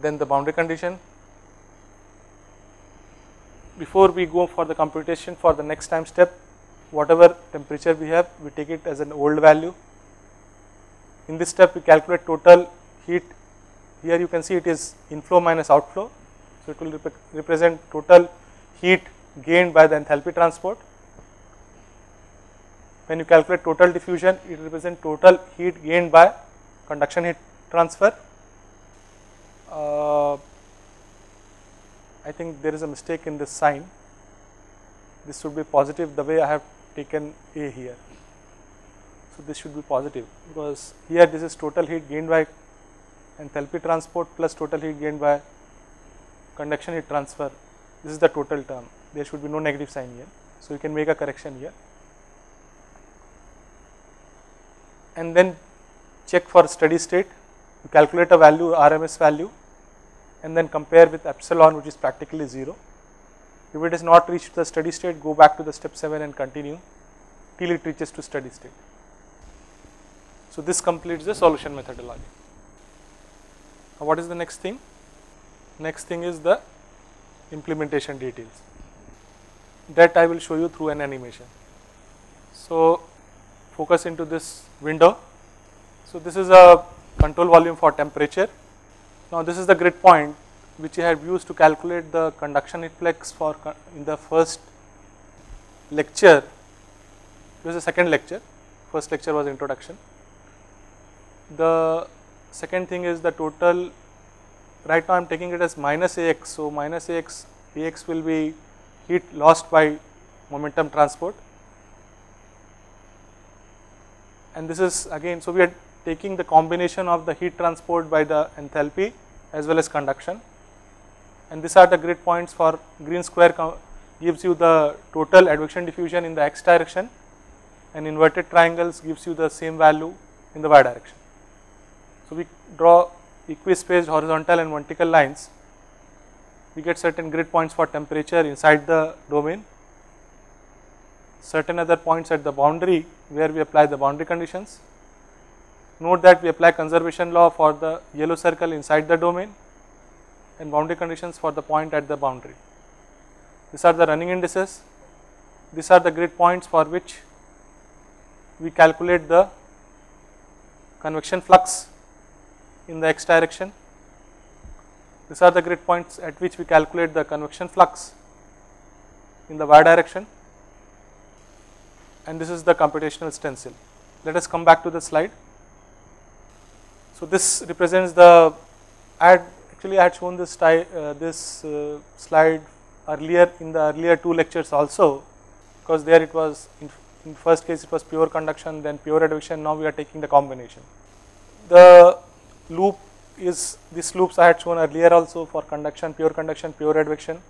then the boundary condition. Before we go for the computation for the next time step, whatever temperature we have, we take it as an old value. In this step, we calculate total heat. Here you can see it is inflow minus outflow. So, it will rep represent total heat gained by the enthalpy transport. When you calculate total diffusion, it represents total heat gained by conduction heat transfer. Uh, I think there is a mistake in this sign. This should be positive the way I have taken A here. So, this should be positive because here this is total heat gained by enthalpy transport plus total heat gained by conduction heat transfer this is the total term there should be no negative sign here. So, you can make a correction here. and then check for steady state, you calculate a value RMS value and then compare with epsilon which is practically 0. If it not reached the steady state, go back to the step 7 and continue till it reaches to steady state. So, this completes the solution methodology. Now, what is the next thing? Next thing is the implementation details that I will show you through an animation. So, focus into this window. So, this is a control volume for temperature. Now, this is the grid point which I have used to calculate the conduction influx for in the first lecture. This is the second lecture, first lecture was introduction. The second thing is the total, right now I am taking it as minus Ax. So, minus Ax, Ax will be heat lost by momentum transport and this is again, so we are taking the combination of the heat transport by the enthalpy as well as conduction and these are the grid points for green square gives you the total advection diffusion in the x direction and inverted triangles gives you the same value in the y direction. So, we draw equispaced horizontal and vertical lines, we get certain grid points for temperature inside the domain, certain other points at the boundary where we apply the boundary conditions. Note that we apply conservation law for the yellow circle inside the domain and boundary conditions for the point at the boundary. These are the running indices, these are the grid points for which we calculate the convection flux in the x direction. These are the grid points at which we calculate the convection flux in the y direction and this is the computational stencil. Let us come back to the slide. So, this represents the I had actually I had shown this uh, this uh, slide earlier in the earlier two lectures also because there it was in, in first case it was pure conduction then pure advection now we are taking the combination. The loop is these loops I had shown earlier also for conduction pure conduction pure advection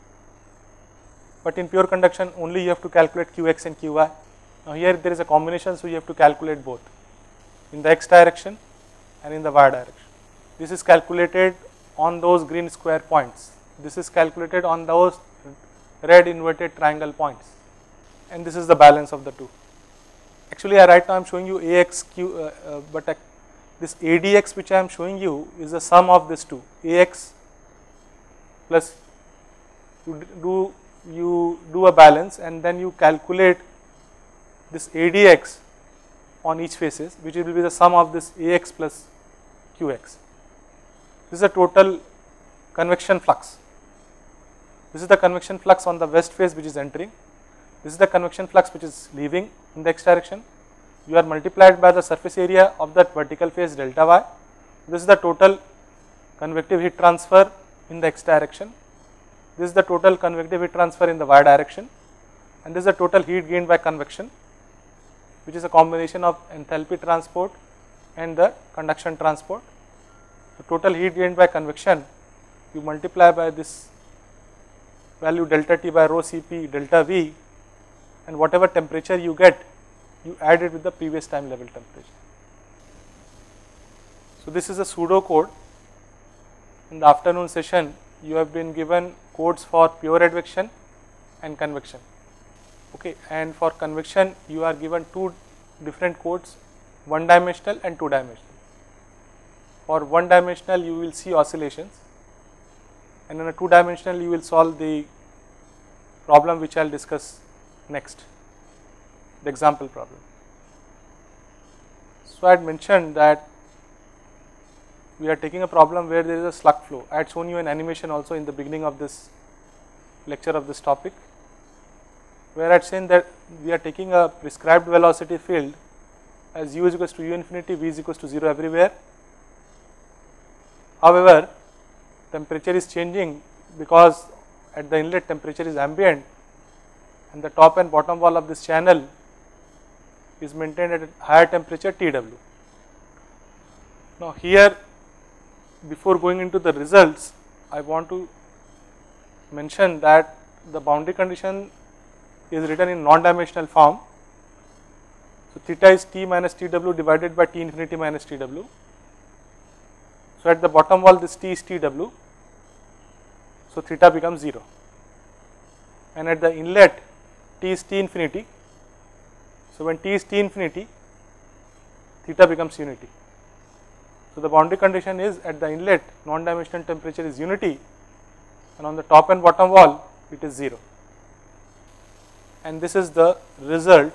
but in pure conduction only you have to calculate qx and qy now here there is a combination, so you have to calculate both in the x direction and in the y direction. This is calculated on those green square points. This is calculated on those red inverted triangle points and this is the balance of the two. Actually I right now I am showing you Ax Q, uh, uh, but this ADX which I am showing you is the sum of these two Ax plus you do you do a balance and then you calculate this ADX on each faces which will be the sum of this AX plus QX. This is a total convection flux. This is the convection flux on the west face which is entering. This is the convection flux which is leaving in the x direction. You are multiplied by the surface area of that vertical face delta y. This is the total convective heat transfer in the x direction. This is the total convective heat transfer in the y direction and this is the total heat gained by convection which is a combination of enthalpy transport and the conduction transport. The total heat gained by convection you multiply by this value delta T by rho Cp delta V and whatever temperature you get you add it with the previous time level temperature. So, this is a pseudo code. In the afternoon session you have been given codes for pure advection and convection. Okay? And for convection you are given two different codes one dimensional and two dimensional. For one dimensional you will see oscillations. And in a two dimensional you will solve the problem which I will discuss next the example problem. So, I had mentioned that we are taking a problem where there is a slug flow. I had shown you an animation also in the beginning of this lecture of this topic where I had seen that we are taking a prescribed velocity field as u is equals to u infinity, v is equals to 0 everywhere. However, temperature is changing because at the inlet temperature is ambient and the top and bottom wall of this channel is maintained at higher temperature Tw. Now here before going into the results I want to mention that the boundary condition is written in non-dimensional form. So, theta is T minus TW divided by T infinity minus TW. So, at the bottom wall this T is TW, so theta becomes 0 and at the inlet T is T infinity. So, when T is T infinity theta becomes unity. So, the boundary condition is at the inlet non dimensional temperature is unity and on the top and bottom wall it is 0 and this is the result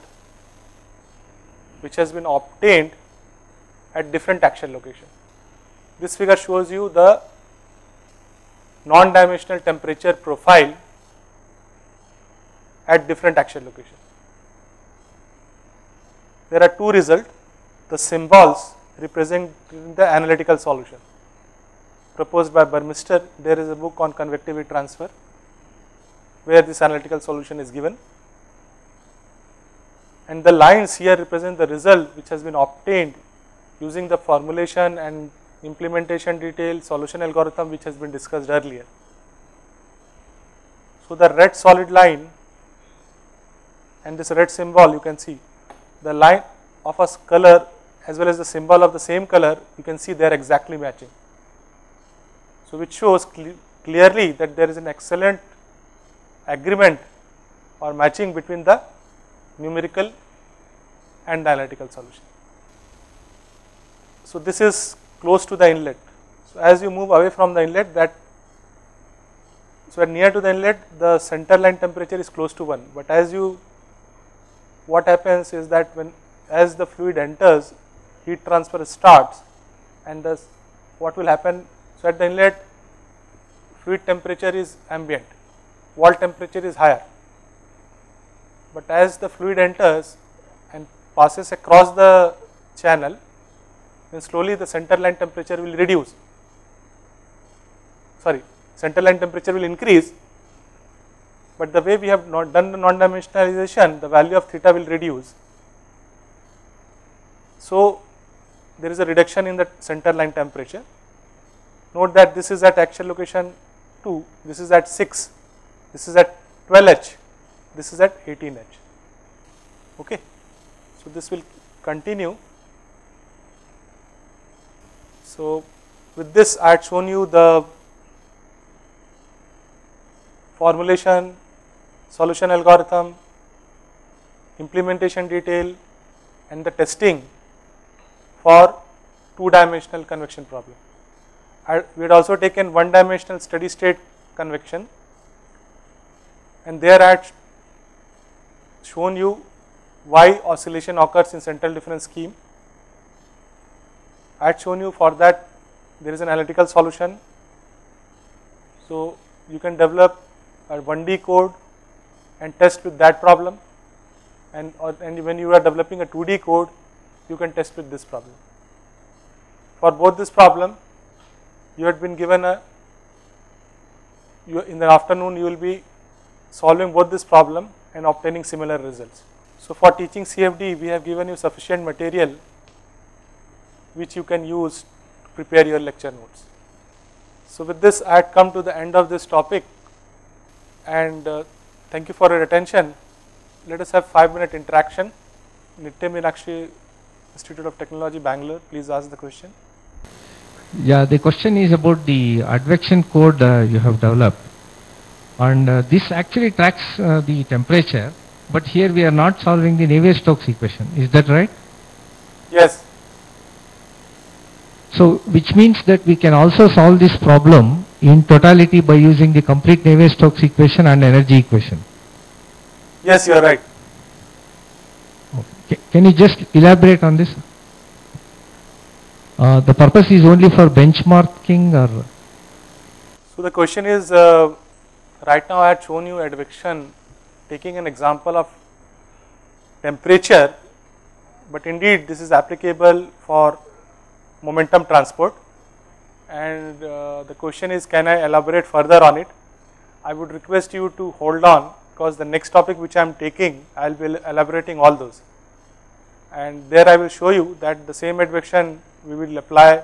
which has been obtained at different axial location. This figure shows you the non-dimensional temperature profile at different axial location. There are two results, the symbols represent the analytical solution proposed by Burmeister. There is a book on convective transfer where this analytical solution is given and the lines here represent the result which has been obtained using the formulation and implementation detail solution algorithm which has been discussed earlier. So, the red solid line and this red symbol you can see the line of a color as well as the symbol of the same color you can see they are exactly matching. So, which shows cle clearly that there is an excellent agreement or matching between the numerical and the analytical solution. So, this is close to the inlet. So, as you move away from the inlet that so near to the inlet the center line temperature is close to 1, but as you what happens is that when as the fluid enters heat transfer starts and thus what will happen? So at the inlet fluid temperature is ambient wall temperature is higher. But as the fluid enters and passes across the channel then slowly the center line temperature will reduce. Sorry center line temperature will increase but the way we have not done the non-dimensionalization the value of theta will reduce. So, there is a reduction in the center line temperature. Note that this is at axial location 2, this is at 6, this is at 12 H this is at 18 H. Okay. So, this will continue. So, with this I had shown you the formulation, solution algorithm, implementation detail and the testing for two dimensional convection problem. We had also taken one dimensional steady state convection and there I had shown you why oscillation occurs in central difference scheme. I had shown you for that there is an analytical solution. So, you can develop a 1D code and test with that problem and, or, and when you are developing a 2D code you can test with this problem. For both this problem you had been given a you, in the afternoon you will be solving both this problem and obtaining similar results. So, for teaching CFD we have given you sufficient material which you can use to prepare your lecture notes. So, with this I had come to the end of this topic and uh, thank you for your attention. Let us have 5 minute interaction. Nitte Meenakshi Institute of Technology Bangalore, please ask the question. Yeah, the question is about the advection code uh, you have developed and uh, this actually tracks uh, the temperature but here we are not solving the Navier-Stokes equation is that right? Yes. So which means that we can also solve this problem in totality by using the complete Navier-Stokes equation and energy equation. Yes, you are right. Okay. Can you just elaborate on this? Uh, the purpose is only for benchmarking or? So the question is uh, right now I had shown you advection taking an example of temperature but indeed this is applicable for momentum transport and uh, the question is can I elaborate further on it. I would request you to hold on because the next topic which I am taking I will be elaborating all those and there I will show you that the same advection we will apply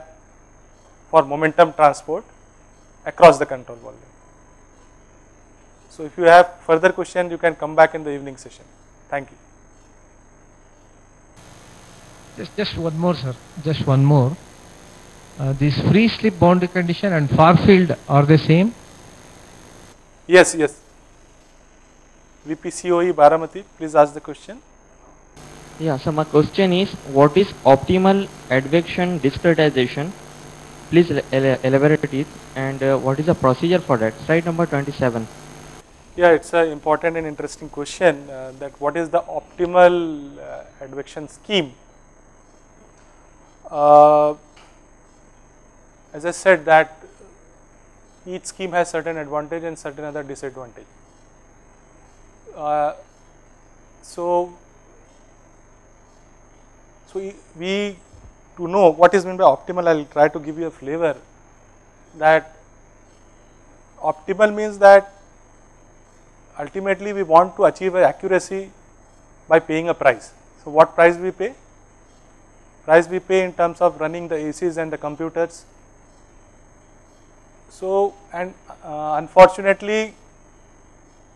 for momentum transport across the control volume. So, if you have further question you can come back in the evening session. Thank you. Just, just one more, sir. Just one more. Uh, this free slip boundary condition and far field are the same? Yes, yes. VPCOE Baramati, please ask the question. Yeah, so my question is what is optimal advection discretization? Please el- el- elaborate it and uh, what is the procedure for that? Slide number 27. Yeah, it's an important and interesting question uh, that what is the optimal uh, advection scheme. As I said that each scheme has certain advantage and certain other disadvantage. Uh, so, so we- to know what is meant by optimal, I will try to give you a flavor that optimal means that ultimately we want to achieve accuracy by paying a price. So, what price we pay? Price we pay in terms of running the ACs and the computers. So, and uh, unfortunately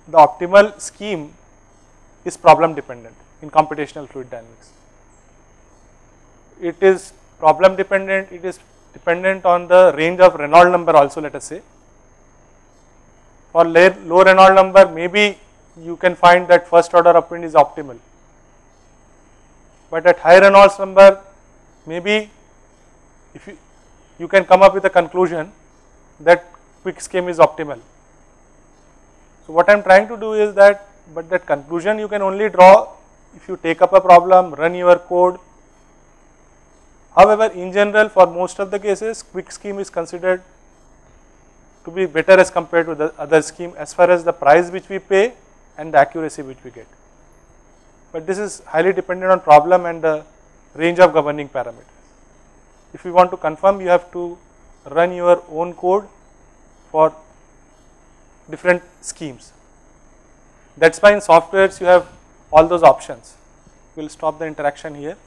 the optimal scheme is problem dependent in computational fluid dynamics. It is problem dependent, it is dependent on the range of Reynolds number also let us say for low Reynolds number maybe you can find that first order upwind is optimal. But at high Reynolds number maybe if you, you can come up with a conclusion that quick scheme is optimal. So what I am trying to do is that but that conclusion you can only draw if you take up a problem, run your code. However, in general for most of the cases quick scheme is considered to be better as compared to the other scheme as far as the price which we pay and the accuracy which we get. But this is highly dependent on problem and the range of governing parameters. If you want to confirm you have to run your own code for different schemes. That is why in softwares you have all those options. We will stop the interaction here.